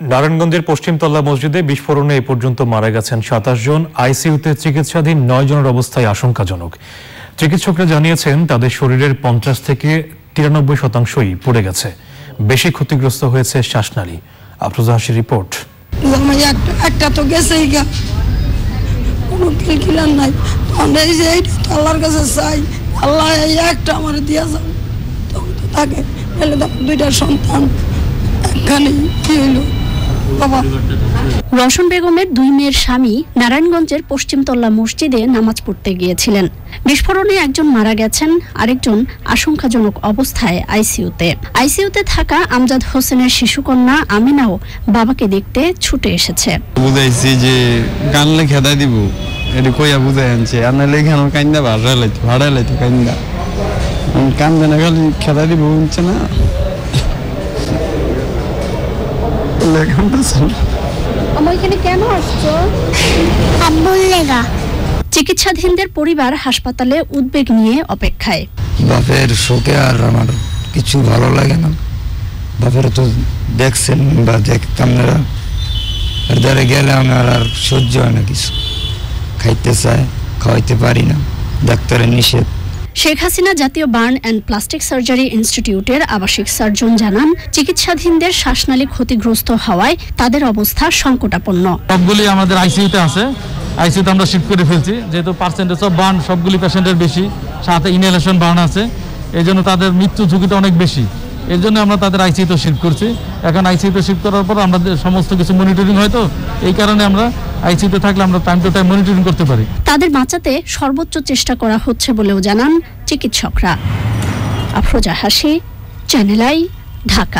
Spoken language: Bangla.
নারায়ণগঞ্জের পশ্চিমতলা মসজিদে বিস্ফোরণে এ পর্যন্ত মারা গেছেন সাতাশ জন। আইসিইউতে চিকিৎসাধীন নয় জনের অবস্থায় আশঙ্কাজনক। চিকিৎসকরা জানিয়েছেন, তাদের শরীরের পঞ্চাশ থেকে তিরানব্বই শতাংশই পড়ে গেছে। বেশি ক্ষতিগ্রস্ত হয়েছে শ্বাসনালী। আফরোজা হাসির রিপোর্ট। একটা তো গেছেই কোনো নাই। আমরা এই যে আল্লাহর কাছে চাই। আল্লাহ এই একটা আমার দিয়া যাও তখন তো থাকে দুইটা সন্তান। একখানে কি হইল? বাবা। রওশন বেগমের দুই মেয়ের স্বামী নারায়ণগঞ্জের পশ্চিমতলা মসজিদে নামাজ পড়তে গিয়েছিলেন। বিস্ফোরণে একজন মারা গেছেন আরেকজন আশঙ্কাজনক অবস্থায় আইসিইউতে। আইসিইউতে থাকা আমজাদ হোসেনের শিশুকন্যা আমিনাও বাবাকে দেখতে ছুটে এসেছে। বুঝাইছি যে গান লেখা দেয় দিব। এটি কইয়া বুঝাই আনছে। আর না লেখানো কান্দা ভাড়া লাইতো ভাড়া লাইতো কান্দা কান্দে না খালি খেলা দিব বুঝছে চল আমার এখানে কেন আসছো? আব্বুর লেগা। চিকিৎসাধীনদের পরিবার হাসপাতালে উদ্বেগ নিয়ে অপেক্ষায়। বাপের শোকে আর আমার কিছু ভালো লাগে না। বাপের তো দেখছেন বা দেখতাম না। গেলে আমার আর সহ্য হয় না কিছু। খাইতে চায় খাওয়াইতে পারি না। ডাক্তারের নিষেধ। শেখ হাসিনা জাতীয় বার্ন অ্যান্ড প্লাস্টিক সার্জারি ইনস্টিটিউটের আবাসিক সার্জন জানান, চিকিৎসাধীনদের শ্বাসনালী ক্ষতিগ্রস্ত হওয়ায় তাদের অবস্থা সংকটাপন্ন। সবগুলি আমাদের আইসিইউতে আছে। আইসিইউতে আমরা শিফট করে ফেলছি। যেহেতু পার্সেন্টেজ অফ বার্ন সবগুলি পেশেন্টের বেশি। সাথে ইনহেলেশন বার্ন আছে। এই জন্য তাদের মৃত্যু ঝুঁকিটা অনেক বেশি। এর জন্য আমরা তাদের আইসিইউতে শিফট করছি। এখন আইসিইউতে শিফট করার পর আমাদের সমস্ত কিছু মনিটরিং হয় তো। এই কারণে আমরা আইসিইউতে থাকলে আমরা টাইম টু টাইম মনিটরিং করতে পারি। তাদের বাঁচাতে সর্বোচ্চ চেষ্টা করা হচ্ছে বলেও জানান চিকিৎসকরা। আফরোজা হাসি চ্যানেল আই ঢাকা।